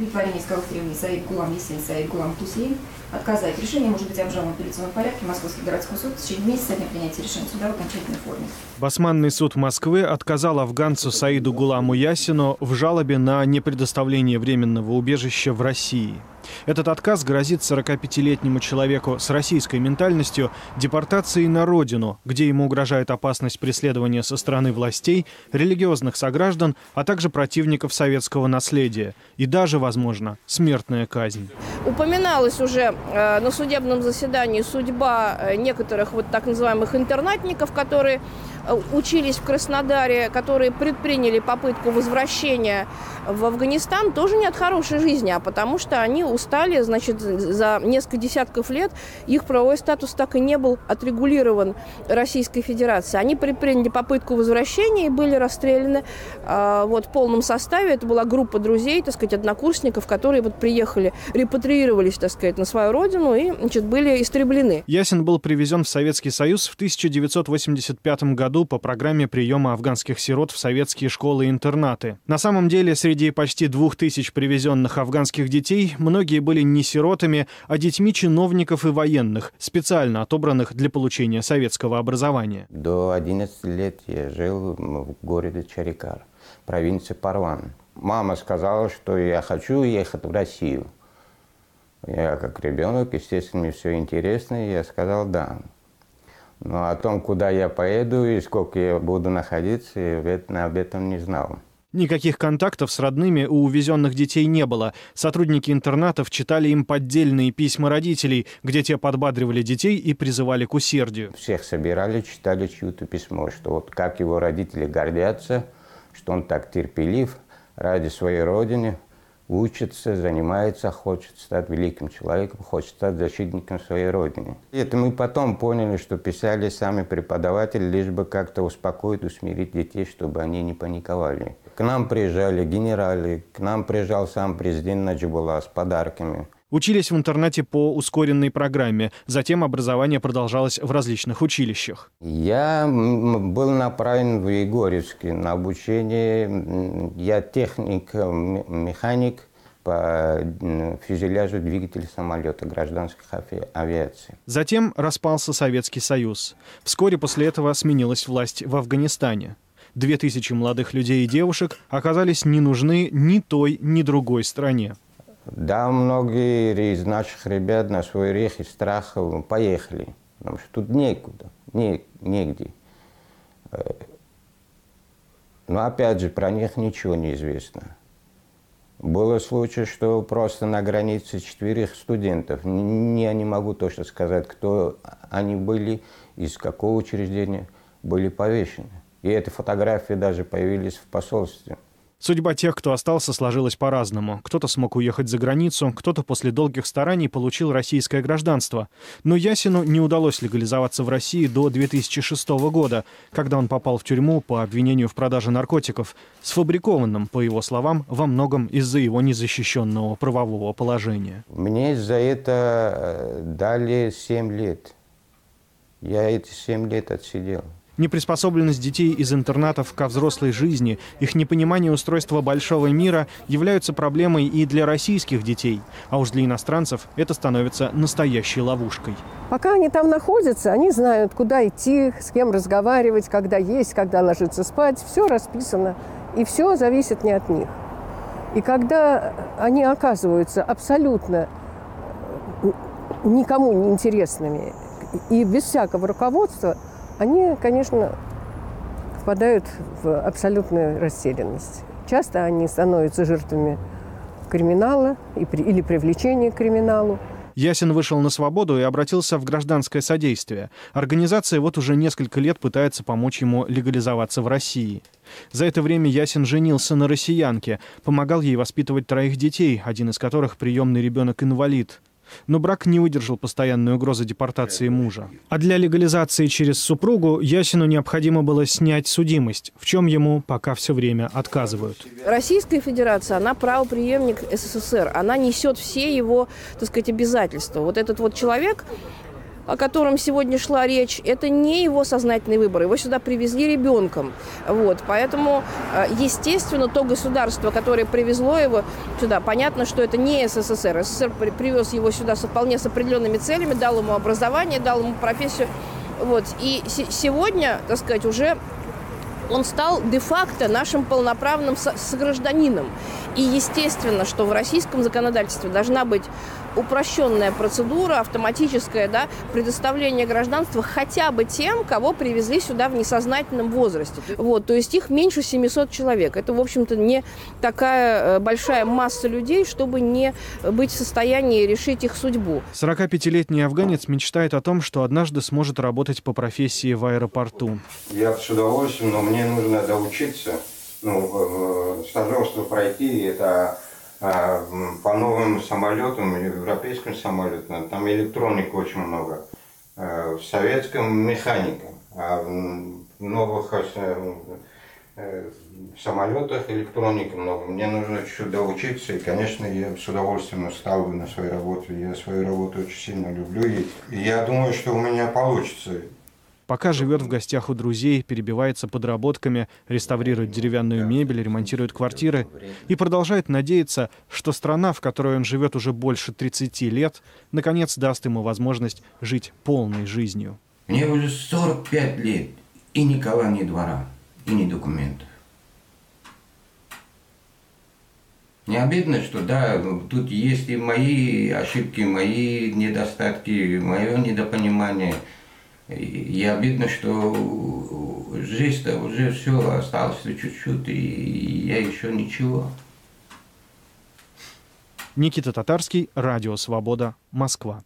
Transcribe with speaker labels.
Speaker 1: удовлетворение исковых требований Саид Гулам Есин, Саид Гулам Хусейн отказать. Решение может быть обжаловано в апелляционном порядке. Московский городской суд в течение месяца дня принятия решения суда в окончательной форме.
Speaker 2: Басманный суд Москвы отказал афганцу Саиду Гуламу Ясину в жалобе на непредоставление временного убежища в России. Этот отказ грозит 45-летнему человеку с российской ментальностью депортацией на родину, где ему угрожает опасность преследования со стороны властей, религиозных сограждан, а также противников советского наследия и даже, возможно, смертная казнь.
Speaker 3: Упоминалась уже э, на судебном заседании судьба э, некоторых вот так называемых интернатников, которые Э, учились в Краснодаре, которые предприняли попытку возвращения в Афганистан, тоже не от хорошей жизни, а потому что они устали, значит, за несколько десятков лет их правовой статус так и не был отрегулирован Российской Федерацией. Они предприняли попытку возвращения и были расстреляны э, вот, в полном составе. Это была группа друзей, так сказать, однокурсников, которые вот приехали, репатриировались, так сказать, на свою родину и, значит, были истреблены.
Speaker 2: Ясен был привезен в Советский Союз в 1985 году году по программе приема афганских сирот в советские школы и интернаты. На самом деле, среди почти двух тысяч привезенных афганских детей многие были не сиротами, а детьми чиновников и военных, специально отобранных для получения советского образования.
Speaker 4: До 11 лет я жил в городе Чарикар, провинции Парван. Мама сказала, что я хочу ехать в Россию. Я как ребенок, естественно, мне все интересно, и я сказал «да». Но о том, куда я поеду и сколько я буду находиться, я об этом не знал.
Speaker 2: Никаких контактов с родными у увезенных детей не было. Сотрудники интернатов читали им поддельные письма родителей, где те подбадривали детей и призывали к усердию.
Speaker 4: Всех собирали, читали чью-то письмо, что вот как его родители гордятся, что он так терпелив ради своей родины – учится, занимается, хочет стать великим человеком, хочет стать защитником своей родины. И это мы потом поняли, что писали сами преподаватели, лишь бы как-то успокоить, усмирить детей, чтобы они не паниковали. К нам приезжали генералы, к нам приезжал сам президент Наджибула с подарками –
Speaker 2: Учились в интернате по ускоренной программе. Затем образование продолжалось в различных училищах.
Speaker 4: Я был направлен в Егорьевске на обучение. Я техник, механик по фюзеляжу двигателя самолета гражданской авиации.
Speaker 2: Затем распался Советский Союз. Вскоре после этого сменилась власть в Афганистане. Две тысячи молодых людей и девушек оказались не нужны ни той, ни другой стране.
Speaker 4: Да, многие из наших ребят на свой рех и страх поехали, потому что тут некуда, не, негде. Э, но опять же, про них ничего не известно. Было случай, что просто на границе четверых студентов, не, я не могу точно сказать, кто они были, из какого учреждения, были повешены. И эти фотографии даже появились в посольстве.
Speaker 2: Судьба тех, кто остался, сложилась по-разному. Кто-то смог уехать за границу, кто-то после долгих стараний получил российское гражданство. Но Ясину не удалось легализоваться в России до 2006 года, когда он попал в тюрьму по обвинению в продаже наркотиков, сфабрикованным, по его словам, во многом из-за его незащищенного правового положения.
Speaker 4: Мне за это э, дали 7 лет. Я эти 7 лет отсидел.
Speaker 2: Неприспособленность детей из интернатов ко взрослой жизни, их непонимание устройства большого мира являются проблемой и для российских детей. А уж для иностранцев это становится настоящей ловушкой.
Speaker 5: Пока они там находятся, они знают, куда идти, с кем разговаривать, когда есть, когда ложиться спать. Все расписано. И все зависит не от них. И когда они оказываются абсолютно никому не интересными и без всякого руководства – они, конечно, впадают в абсолютную растерянность. Часто они становятся жертвами криминала или привлечения к криминалу.
Speaker 2: Ясин вышел на свободу и обратился в гражданское содействие. Организация вот уже несколько лет пытается помочь ему легализоваться в России. За это время Ясин женился на россиянке, помогал ей воспитывать троих детей, один из которых приемный ребенок-инвалид. Но брак не выдержал постоянной угрозы депортации мужа. А для легализации через супругу Ясину необходимо было снять судимость, в чем ему пока все время отказывают.
Speaker 3: Российская Федерация, она правоприемник СССР, она несет все его, так сказать, обязательства. Вот этот вот человек, о котором сегодня шла речь, это не его сознательный выбор. Его сюда привезли ребенком. Вот. Поэтому, э, естественно, то государство, которое привезло его сюда, понятно, что это не СССР. СССР при- привез его сюда с, вполне с определенными целями, дал ему образование, дал ему профессию. Вот. И се- сегодня, так сказать, уже он стал де-факто нашим полноправным со- согражданином. И естественно, что в российском законодательстве должна быть упрощенная процедура, автоматическое да, предоставление гражданства хотя бы тем, кого привезли сюда в несознательном возрасте. Вот, то есть их меньше 700 человек. Это, в общем-то, не такая э, большая масса людей, чтобы не быть в состоянии решить их судьбу.
Speaker 2: 45-летний афганец мечтает о том, что однажды сможет работать по профессии в аэропорту.
Speaker 4: Я с удовольствием, но мне нужно доучиться, ну, э, стажерство пройти, это а, по новым самолетам, европейским самолетам, там электроники очень много. Э, В советском механика, а в новых э, э, самолетах электроники много. Мне нужно чуть-чуть доучиться, и, конечно, я с удовольствием стал бы на свою работу. Я свою работу очень сильно люблю, и я думаю, что у меня получится.
Speaker 2: Пока живет в гостях у друзей, перебивается подработками, реставрирует деревянную мебель, ремонтирует квартиры и продолжает надеяться, что страна, в которой он живет уже больше 30 лет, наконец даст ему возможность жить полной жизнью.
Speaker 6: Мне уже 45 лет, и ни кола, ни двора, и ни документов. Не обидно, что да, тут есть и мои ошибки, мои недостатки, мое недопонимание. И обидно, что жизнь-то уже все, осталось чуть-чуть, и я еще ничего.
Speaker 2: Никита Татарский, Радио Свобода, Москва.